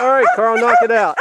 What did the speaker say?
All right, Carl, knock it out.